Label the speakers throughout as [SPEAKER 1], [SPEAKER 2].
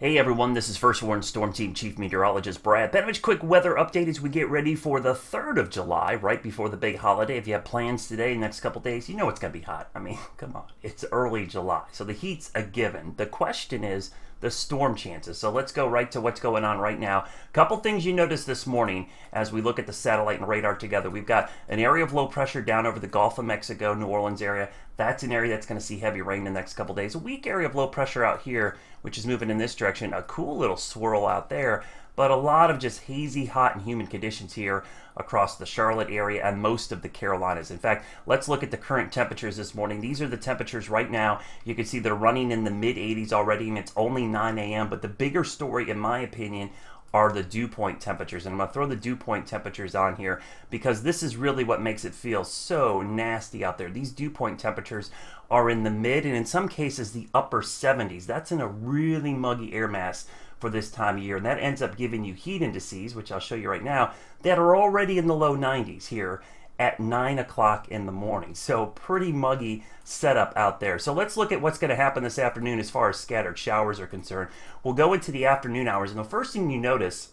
[SPEAKER 1] Hey everyone, this is First Warn Storm Team Chief Meteorologist Brad Panovich. Quick weather update as we get ready for the 3rd of July, right before the big holiday. If you have plans today, next couple days, you know it's going to be hot. I mean, come on, it's early July, so the heat's a given. The question is the storm chances. So let's go right to what's going on right now. A couple things you noticed this morning as we look at the satellite and radar together. We've got an area of low pressure down over the Gulf of Mexico, New Orleans area. That's an area that's going to see heavy rain in the next couple days. A weak area of low pressure out here, which is moving in this direction. A cool little swirl out there but a lot of just hazy, hot, and humid conditions here across the Charlotte area and most of the Carolinas. In fact, let's look at the current temperatures this morning. These are the temperatures right now. You can see they're running in the mid 80s already, and it's only 9 a.m. But the bigger story, in my opinion, are the dew point temperatures. And I'm going to throw the dew point temperatures on here because this is really what makes it feel so nasty out there. These dew point temperatures are in the mid and in some cases the upper 70s. That's in a really muggy air mass for this time of year. And that ends up giving you heat indices, which I'll show you right now, that are already in the low 90s here at 9 o'clock in the morning. So pretty muggy setup out there. So let's look at what's going to happen this afternoon as far as scattered showers are concerned. We'll go into the afternoon hours. And the first thing you notice,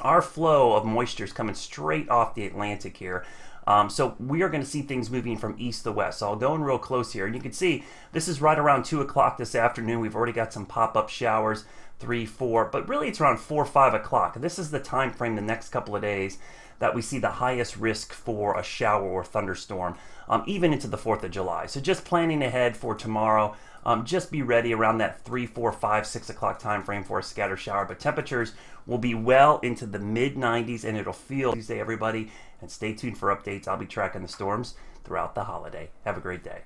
[SPEAKER 1] our flow of moisture is coming straight off the Atlantic here. Um, so we are going to see things moving from east to west. So I'll go in real close here. And you can see this is right around 2 o'clock this afternoon. We've already got some pop-up showers, 3, 4, but really it's around 4, 5 o'clock. This is the time frame the next couple of days that we see the highest risk for a shower or thunderstorm, um, even into the 4th of July. So just planning ahead for tomorrow, um, just be ready around that 3, 4, 5, 6 o'clock time frame for a scatter shower. But temperatures will be well into the mid 90s and it'll feel Tuesday, everybody. And stay tuned for updates. I'll be tracking the storms throughout the holiday. Have a great day.